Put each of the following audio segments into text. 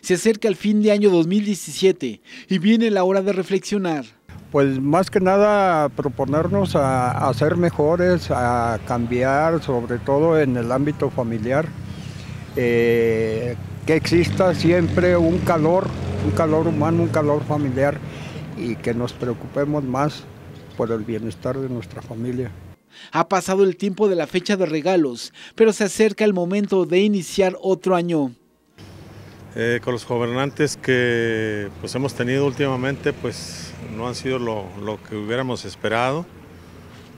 Se acerca el fin de año 2017 y viene la hora de reflexionar. Pues más que nada proponernos a, ser mejores, a cambiar, sobre todo en el ámbito familiar, eh, que exista siempre un calor, un calor humano, un calor familiar y que nos preocupemos más por el bienestar de nuestra familia. Ha pasado el tiempo de la fecha de regalos, pero se acerca el momento de iniciar otro año. Eh, con los gobernantes que pues, hemos tenido últimamente, pues no han sido lo, que hubiéramos esperado.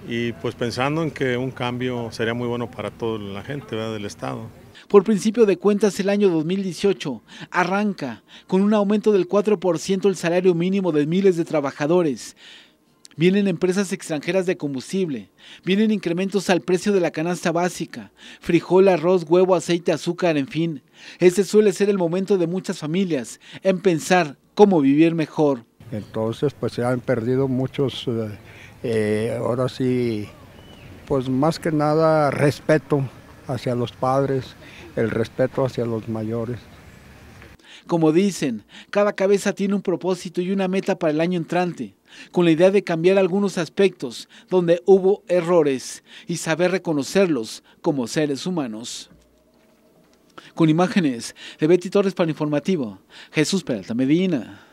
Y pues pensando en que un cambio sería muy bueno para toda la gente del Estado. Por principio de cuentas, el año 2018 arranca con un aumento del 4% el salario mínimo de miles de trabajadores, Vienen empresas extranjeras de combustible, vienen incrementos al precio de la canasta básica, frijol, arroz, huevo, aceite, azúcar, en fin. Ese suele ser el momento de muchas familias en pensar cómo vivir mejor. Entonces, pues se han perdido muchos, eh, eh, ahora sí, pues más que nada respeto hacia los padres, el respeto hacia los mayores. Como dicen, cada cabeza tiene un propósito y una meta para el año entrante, con la idea de cambiar algunos aspectos donde hubo errores y saber reconocerlos como seres humanos. Con imágenes de Betty Torres para Informativo, Jesús Peralta Medina.